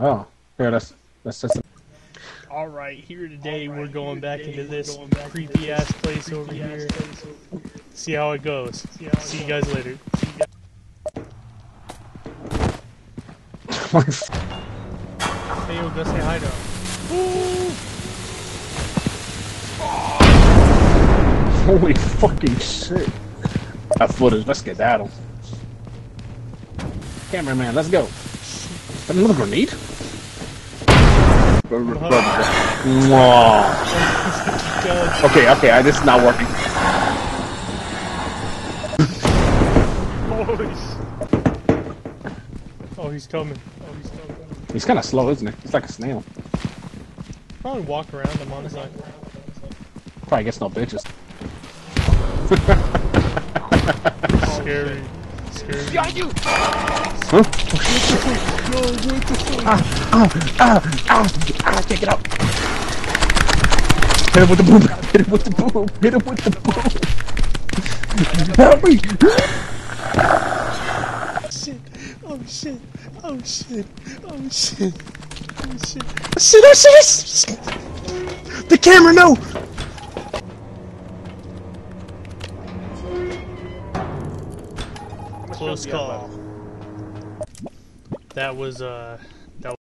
Oh, here, that's that's just. All right, here today we're going back into this creepy ass place over here. See how it goes. See you guys later. Hey, yo, go say hi to him. Holy fucking shit! That footage. Let's get that on. Cameraman, let's go. Another grenade? Okay, okay, I, this is not working. Oh, he's coming. Oh, he's coming. He's kind of slow, isn't he? He's like a snail. Probably walk around him, honestly. Probably gets no bitches. Scary. Scary. Huh? Ah, ah, Ah! Ah! Take it out. Hit him with the boom. Hit him with the boom. Hit him with the boom. Help me. Shit. Oh shit. Oh shit. Oh shit. Oh shit. Shit, oh shit. shit. The camera, no. Close call. That was uh